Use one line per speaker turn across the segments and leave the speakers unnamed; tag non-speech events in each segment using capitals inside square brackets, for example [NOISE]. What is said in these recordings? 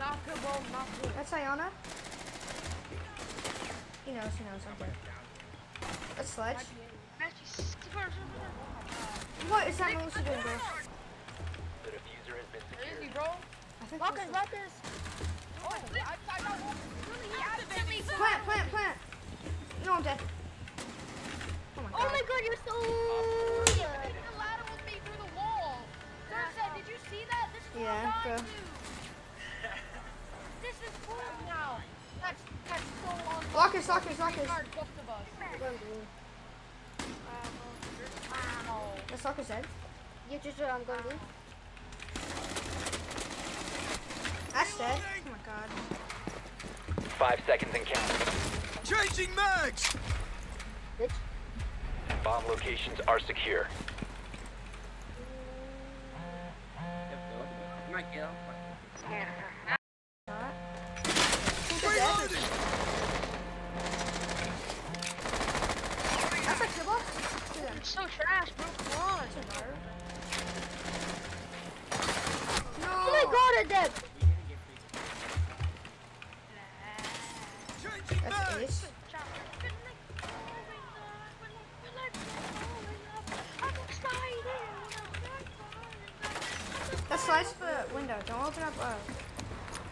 That's Iana. He knows, he knows, I'm good. That's Sledge. What is that Melusi doing, bro?
The diffuser has been
Where is he,
secured.
bro?
Oh, I think Melusi-
Ruckus. Oh, I, I got one. Really, he activated me.
Plant, plant, plant. No, I'm dead.
rockers, rockers. The
soccer's dead.
Yeah, just sure I'm going blue.
That's dead. Oh my god.
Five seconds and count.
Changing mags! Bitch.
Bomb locations are secure.
Yeah.
nice.
That slides the window. Don't open up uh, a.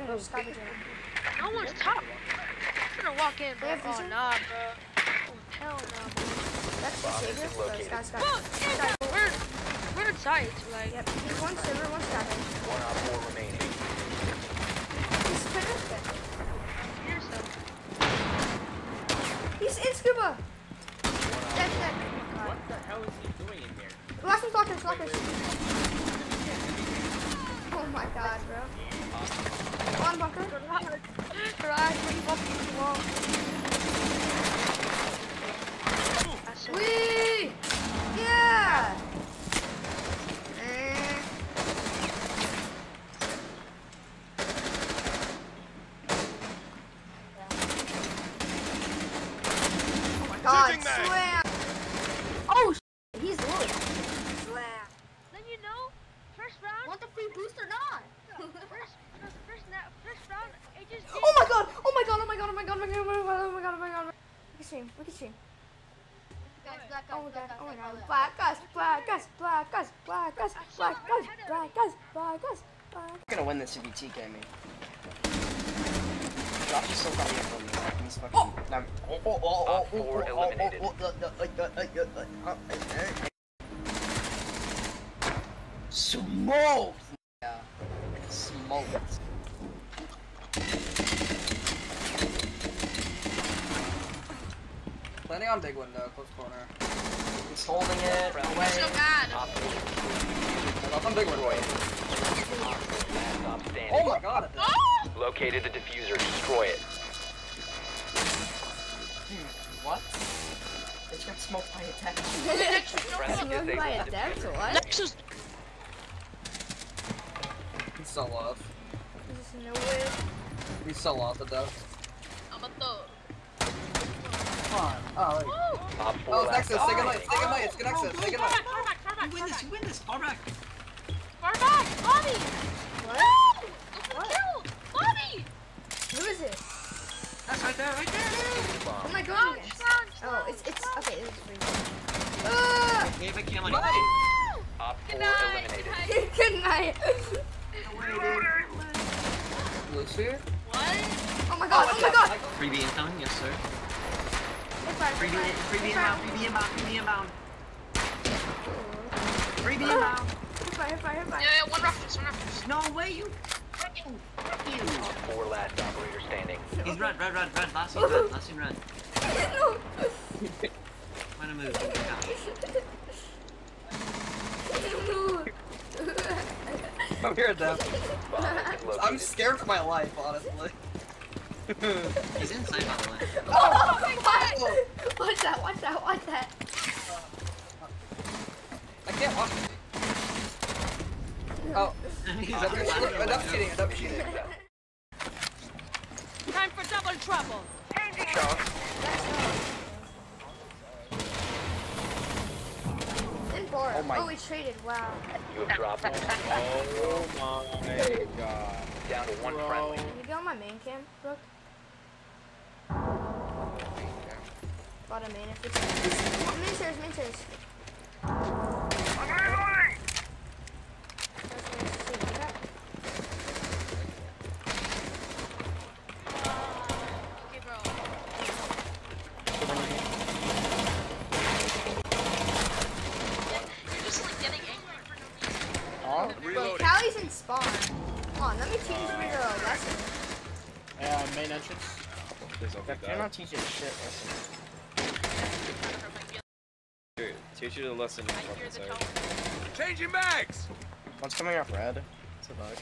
Oh,
no one's top. I'm gonna walk in, bro. Oh, nah, bro. Oh, hell no. bro.
That's the savior for those
guys. guys. We're, we're tight, like.
Yep, one silver, one stopper.
One out four remaining.
He's
pretty good.
He's in scuba. Dead, dead.
What the hell is he doing in here?
Last one's lockers, lockers. Oh my god, bro. One bunker.
Garage, what are you walking through the wall?
Stream. Look at stream.
Guys, black
Oh my
guys,
god! Oh my god!
black
Black guys! Black guys! Black guys! Black guys! Black guys! Black guys! Black guys! Black
I'm gonna win this if you TK me. Josh is so far away from me. He's fucking.
Oh!
Now- oh, oh, oh, oh,
Op four
oh, oh, oh,
eliminated.
oh, oh, uh, uh, uh, uh, uh, uh, uh, uh, Smoked! Yeah. Smoked. on big window, close corner. He's holding it. Friendly. Away.
So bad.
Up on big window. Oh my god. Ah!
Located the diffuser. Destroy it.
Hmm, what? It's got smoked by a
tentacle. [LAUGHS] by a tentacle.
Nexus.
He's so
off.
He's so off the death on. Oh, wait.
Op four
Oh,
last
Nexus, second light, second light, it's good Nexus, second light. Far back. Far back.
You win this, you win this, fall back.
Far back, Bobby.
What?
What? Kill, Bobby.
Who is it?
That's right there, right there.
Oh my god!
Launch,
again?
launch,
Oh, it's it's
launch.
okay. It's free. Ah!
Gave a kill on
Right.
you.
Op four
Good night.
eliminated.
Good night.
Lucifer?
What?
Oh my god! Oh my god!
Freebie incoming, yes sir.
Free
beam
right
free
beam
inbound,
free
beam inbound, free inbound. Free inbound.
Hit fire, hit fire, hit fire.
Yeah, yeah, one rockets, one rockets.
No way, you. you.
Four last operators standing.
He's run, run, run, run. Last [LAUGHS] one, run, last one, run.
No.
I'm gonna move. No. [LAUGHS]
I'm here
though. [LAUGHS]
I'm scared for my life, honestly.
He's inside by the way. [LAUGHS]
Oh, oh my god! what? Watch that, watch that, watch that.
I can't watch it. Oh, [LAUGHS]
He's [LAUGHS]
enough
outside
cheating,
the
enough cheating, enough cheating.
Time for double trouble.
In four.
Oh my-
Oh, we traded. Wow.
You have dropped.
Oh my god.
Down to one
Bro.
friendly.
Can you go on my main cam, Brooke? Bottom main if it's. Main stairs, main stairs. That's nice to see. Look at-
Okay, bro.
Like getting angry for no reason.
Oh,
Bro, Callie's in spawn. Come on, let me teach you a lesson.
uh, main entrance. Please don't
Dev,
be
you're not teaching shit, listen.
Here, Teach you the lesson in
I hear
fucking
the tone.
Changing mags!
One's coming off red. It's a bug.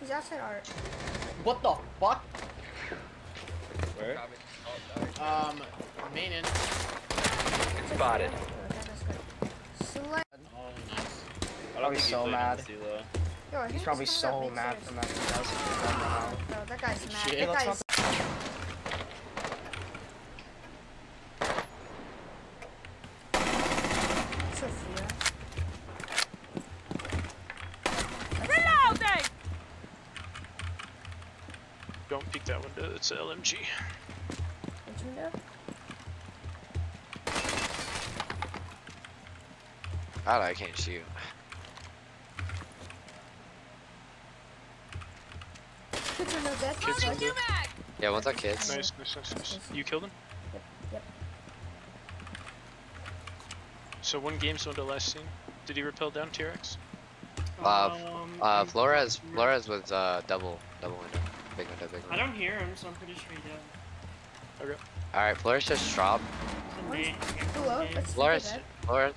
He's outside art.
What the fuck?
Where? Um, main entrance.
Spotted.
That. Select.
Probably so mad.
this deal, though.
Yo, I
He's probably so mad from that. He does it.
Bro, that guy's mad.
Shit.
That guy's.
not
Sophia.
Reloading!
Don't peek that window, it's an LMG.
Which window?
God, I can't shoot.
Which window dead?
Kids
Loading
window.
new!
Yeah, what's up, kids?
Nice, nice, nice, nice. You killed him?
Yep.
So one game's window last scene. Did he repel down T-Rex?
Uh,
Um,
Uh, Flores, Flores was, uh, double, double window. Big window, big
I don't hear him, so I'm pretty sure he did. Okay.
Alright, Flores just dropped.
Hello?
some day.
Let's
Flores. Flores,